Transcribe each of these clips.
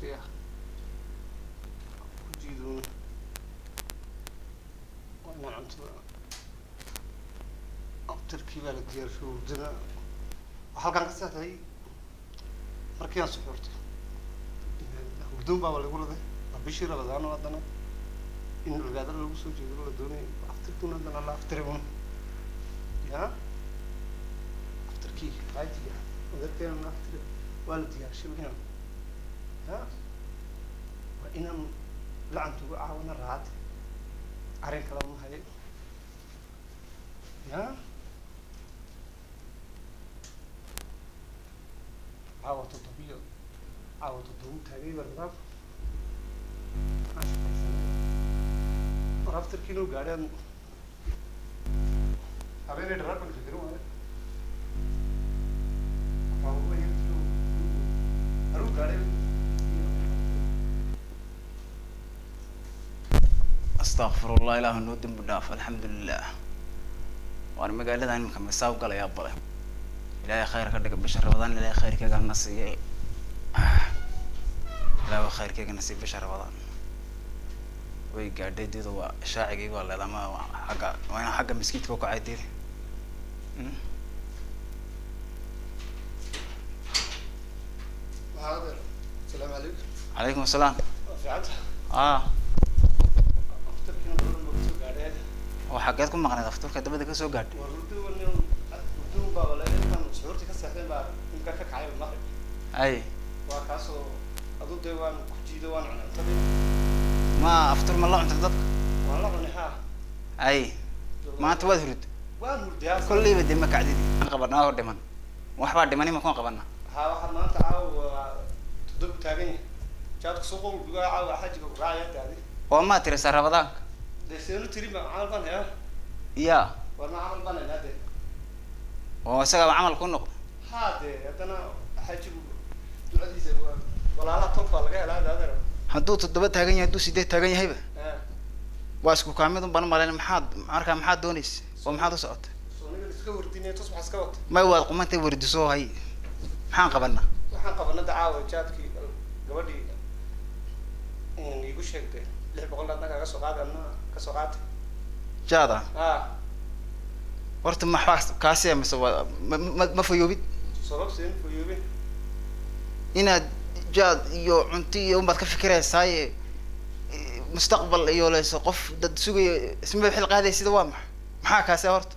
la diyaarshay ah ku jiidoon waa inaan cuntada aftirkii baa la diyaarshay hurdana waxaa halkaan ka seexday markii aan suxuurtay hurdoon baaba lagu laday waa bishii rabadaano haddana in cibaadada lagu soo jeedo la doonay aftirkuna haddana la aftirimun ya aftarkii haajiga wadarkeena aftir waa inaan lacanta uga caawina raacad arrin kale ma hayo ya caawa toddobiyo caawa toddobu taagay baa aftarkiina u gaadhaan habeenay dharaar baan fikiro waaye astaqfirullah ilaahu noo dembi dhaaf alxamdulilah waan magaalada iminka masaab galayaa bale ilaahay khayr ka dhiga bisha rabadaan ilaahay khayrkeyga na siiyey ilaahay khayrkeyga na bisha rabadaan way gaadhay diida waa shaacigii waa leeda ama waa xagga waa inaan xagga miskiidka u kacay diida maxaa adeer asalaamu kaasoo adu dee waan ku jiido waan cunay cuntadii ma aftur ma la cuntay dadka? Ay. Maanta waad hurud hurdiyaa kolleyba dee ma kacdidi. Aan qabanaa oo dhiman. Waxbaa dhiman ima kuan qabana haa waxaad maanta caawa toddobu taagan yahay. Jaadku suuqa ulbigaa caawa xajiga ku raacaya daadi oo maa tiri ma hayaa ya oo isagaa camal ku noqda hadduu toddoba taagan yahay hadduu sideed taagan yahayba waa isku kaamid un baan umalayn maxaad markaa maxaad doonaysa oo maxaad u socotay? May waad qumantay wardiso hay. Maxaan qabanaa? Waxaan qabanada caawa jaadkii gabadhii igu sheegtay lix boqol adna kaga soo qaada adna ka soo qaatay jaada? Haa. Horta maxbaa kaasi mise waa ma fayoobid sabab seen fayoobe inaad jaad iyo cunto iyo unbaad ka fikiraysaaye mustaqbal iyo leyso qof dad sugayo isma xil qaaday sida waa maxa maxaa kaasi horta?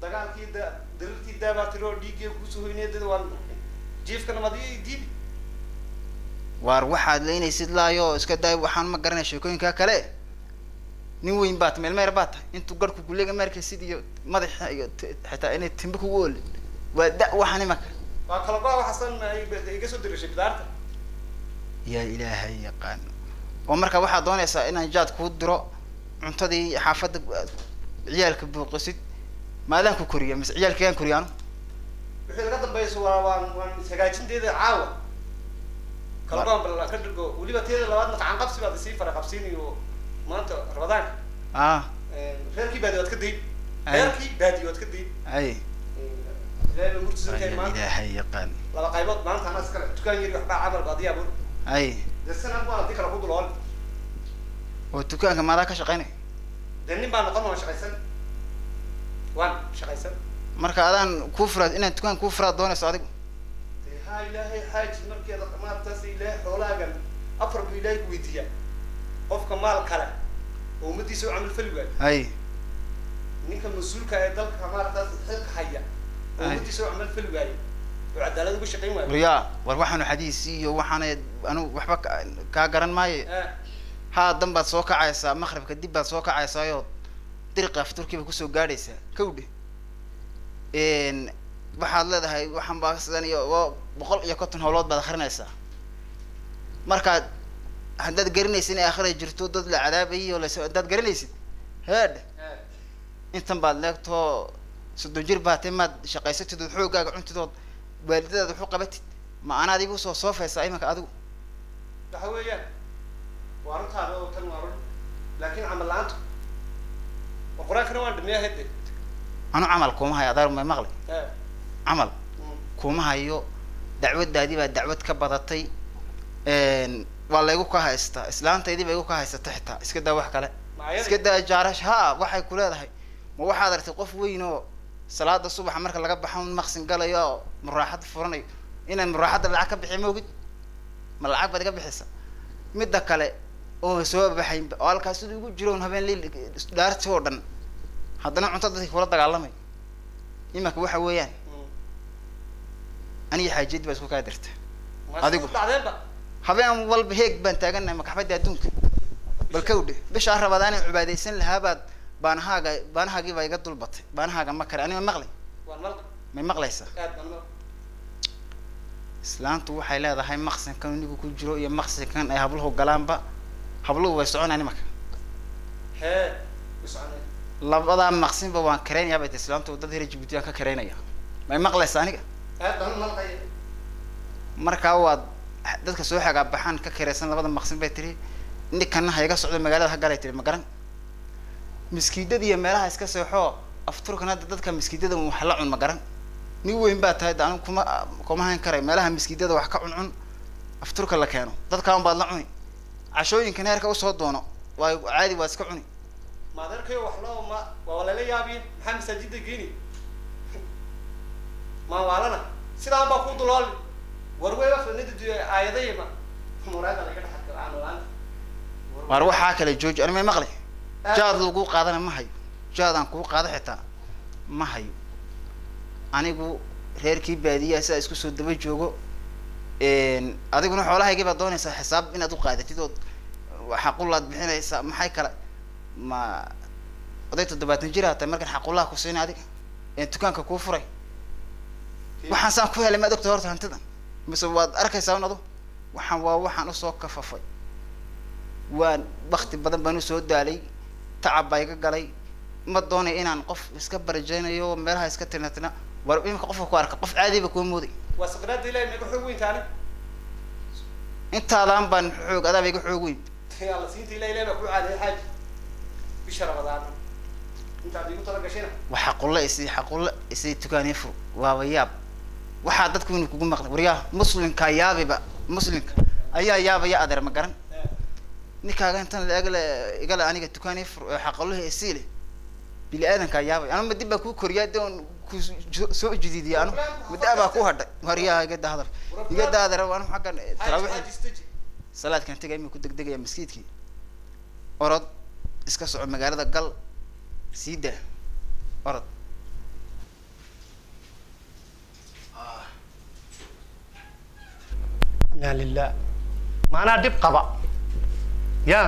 Dagaalkii da darirtii daabaa tiri oo dhiiggee ku soo hoynaya dad waan jiifkana madiyo diidi waar waxaad leynaysid laayo iska daay waxaan ma garanay sheekooyinkaa kale. Nin weyn baad meel meer baad tahay. Intuu garhku kulega maarkaysid iyo madaxa iyo xitaa inay timbe kugu oolin. Waa da waxaan imaka waa kala go-a waxaasan ay iga soo dirishay bidaarta yaa ilaahay yaqaan. Oo marka waxaad doonaysaa inaan jaad kuu diro cuntadii xaafadda ciyaalka buuqisid maadaan ku koriya mise ciyaalkaygaan koriyaano wixii laga dambayso waa waan waan ishagaajinteeda caawa kala go-an bal ka dhigo weliba teeda qabsi baad isii fara qabsiinayo maanta rabadaanka ah. Reerkii baadi waad ka dayn Ay. reerkii baadi waad ka dayn ay ilaahay yaqaan laba qaybood maanta anaa iskale dukaan yari waxbaa camal bur ay dee sanad baan haddii kale ku dulool oo dukaanka maadaa ka shaqaynay dee nin baa noqon waan shaqaysan waan shaqaysan marka adaan kuu furaad inaan dukaan kuu furaad doonayso adigu haa ilaahay xaaji markeeda maartaas ilaahay xoolaagan afar buu ilaahay ku weydiiyaa qofka maal kale oo ummadiisa u camal fali waayo. Ay ninka mas'uulka ee dalka maarataas xilka haya oo ummadiisa u camal fali waayo. Oo cadaalad uga shaqayn waayo. Waryaa war waxaanu xadiis iyo waxaana anu waxba ka- kaa garan maaye. Ah, haadan baad soo kacaysaa maqribka dib baad soo kacaysaayo diriqa afturkiiba ku soo gaadhaysaa kawdhe waxaad leedahay waxaan baa sidan iyo boqol iyo konton howlood baad akrinaysaa. Markaad haddaad garanaysid inay akhira jirto dad la cadaabayay oo las haddaad garanaysid heedh intan baad leegtoo soddon jir baatee maad shaqaysatid ood xooggaaga cuntid ood waalidadaad waxu qabatid. Ma anaad igu soo soofaysaa imanka adigu. Waxa weeyaan waa runtaada oo tan waa run laakiin camal la'aantu waa qur'aankana waan dhameeya hede anu camal kuma hayo adaar may maqli camal. Kuma hayo. Dacwadaadii baa dacwad ka badatay. Waa laygu ka haystaa. Islaantaydii ba igu ka haysata xitaa. Iska daa wax kale. Iska daa jaarash. Ha waxay ku leedahay. Ma waxaad aragtay qof weyn oo salaada subaxa marka laga baxo maqsin galayo oo muraaxad furanayo inaan muraaxadda lacag ka bixiy maogid ma lacag baad iga bixisa? Midda kale oo soo baxaynba oo halkaas siduu igu jiro un habeen liil dhaarti oo dhan haddana cunto dadkii kula dagaalamay. Imanka waxa weeyaan. Aniga xaajiyadii baa isku kaa dirta Ma Adigu. habeen walba heeg baan taagannahay makaxfadda adduunka. Bal kawdhe bishaa rabadaan in cibaadaysan lahaa baad baanahaaga baanahaagii baa iga dulbatay. Baanahaaga ma kare anima maqlay. Waan malqa may maqlaysaa islaantu waxay leedahay maqsinkan inigu ku jiro iyo maqsinkan ay habluhu galaanba. Habluhu way soconaan isconay labadaa maqsinba waan karaynayaa bay tii islaantu dad hera jibuuti aan ka karaynaya may maqlaysaa aniga markaa waad dadka soo xagaa baxaan ka karaysan labada maqsin bay tiri ninkana ha iga socdo magaalada ha galay tiri ma garan? Miskiidada iyo meelaha iska seexoo afturkan hadda dadka miskiidada wax la cun ma garan? Nin weyn baa tahay anigu kuma kuma hayn karay. Meelaha miskiidada wax ka cuncun afturka la keeno. Dadkaan baad la cuni. Cashooyinkan heerka u soo doono. Waa caadi waa iska cuni. Maadeerkayo wax loo ma waa lala yaabiye maxaa masaajida geeni ma waalana sidaan baa ku dulooli war wey fanida du aayadayma muraada laga dhaxal aan laanta waar waxaa kale jooji ani may maqli jaad lagu qaadana ma hayo. Jaadaan kuu qaada xitaa ma hayo. Anigu reerkii baadiyaha sidaa isku soo daba joogo adiguna xoolahaygii baad doonaysaa xisaab inaad u qaadatid ood xaqulaad bixinaysaa. Maxay kale? Ma oday toddobaatan jir aa tahay markaan xaqullaha ku siinay adiga. Een dukaanka kuu furay waxaan saan ku helay maad ogta horta hantidan mise waad arkaysaa un adu? Waxaan waa waxaan u soo kafafay. Waan wakti badan baan u soo daalay tacab baa iga galay. Ma doonay inaan qof iska barajeynayo meelaha iska tirnatina. War imika qofka ku arka qof caadiba kuma mooday. Waa ilahi xoog intaadaan baan xoog adaaba iga xoog weyn. Alla siinta ilahi ilahi baa ku caadiyay xaaji bisha rabadaan intaad igu tala gashayna. Waa xaqulle isi xaqulle isi tukaanay fur waaba yaab waxaa dadku inuu kugu maqlay waryaa muslimka yaabiba muslimka ayaa yaabaya adeer ma garan. Ninkaaga intan la igale aniga tukaanay fur oo xaqallaha isiile bini aadankaa yaabay anuma dib baa kuu koriyaa de on ku soo jidiidiya anu muddaa baa ku hadhay. Waryaa iga daa hadal. Iga daa anu xaggan xaaji istaji salaadkan tegay imika ku degdegaya maskiidkii orod iska soco magaalada gal sii orod inaa lilah maanaa dhib qaba? Ya.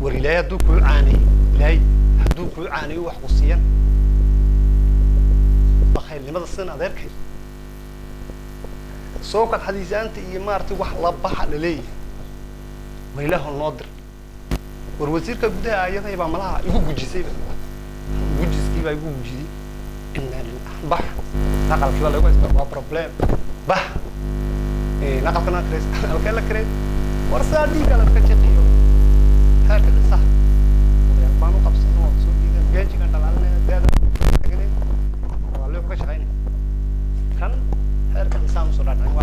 War ilaahay hadduu kuu caanay ilaahay hadduu kuu caanayo wax ku siiyan bakhaylnimada sidan adeerkay soo kal xadiisaanta iyo maaragtay wax la baxa la leeyahay. War ilaah noo dir. War wasiirka gudaha ayaday baa malaha igu gujisayba gujiskii baa igu gujiyey. Inaa lilah bax aqalkii baa lagu haystaa waa problem. Bax naqalkana kareys halkee la kareys war sidaa dhiigga la ka jiqiyo heerka dhisaha baan u qabsan oo soo dhiigan geenjigan dhalaalinaya deeda waa loo ka shaqaynaya kan heerka dhisaha u soo dhaadhacin